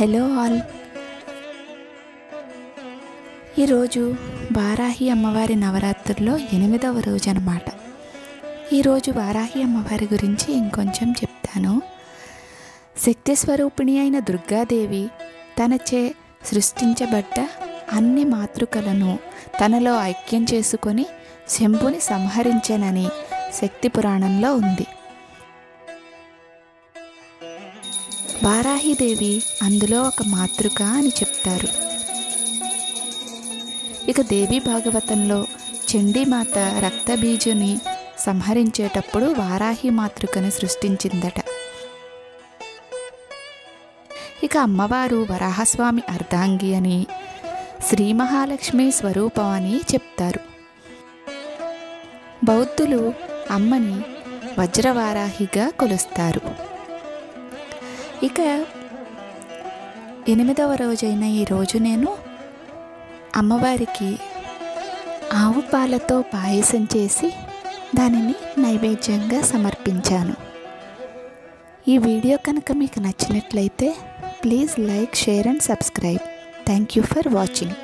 Hello all. ఈరోజు వారాహి అమ్మవారి నవరాత్రుల్లో ఎనిమిదవ రోజు అనమాట ఈరోజు వారాహి అమ్మవారి గురించి ఇంకొంచెం చెప్తాను. శక్తి స్వరూపిణి అయిన దుర్గాదేవి తనచే సృష్టించబడ్డ అన్ని మాతృకలను తనలో ఐక్యం చేసుకొని శంభుని సంహరించనని శక్తి పురాణంలో ఉంది. వారాహిదేవి అందులో ఒక మాతృక అని చెప్తారు. ఇక దేవి భాగవతంలో చండీమాత రక్తబీజుని సంహరించేటప్పుడు వారాహి మాతృకను సృష్టించిందట. ఇక అమ్మవారు వరాహస్వామి అర్ధాంగి అని శ్రీ మహాలక్ష్మి స్వరూపం అని చెప్తారు. బౌద్ధులు అమ్మని వజ్రవారాహిగా కొలుస్తారు. ఇక ఎనిమిదవ రోజైన ఈ రోజు నేను అమ్మవారికి ఆవు పాలతో పాయసం చేసి దానిని నైవేద్యంగా సమర్పించాను. ఈ వీడియో కనుక మీకు నచ్చినట్లయితే please like share and subscribe. Thank you for watching.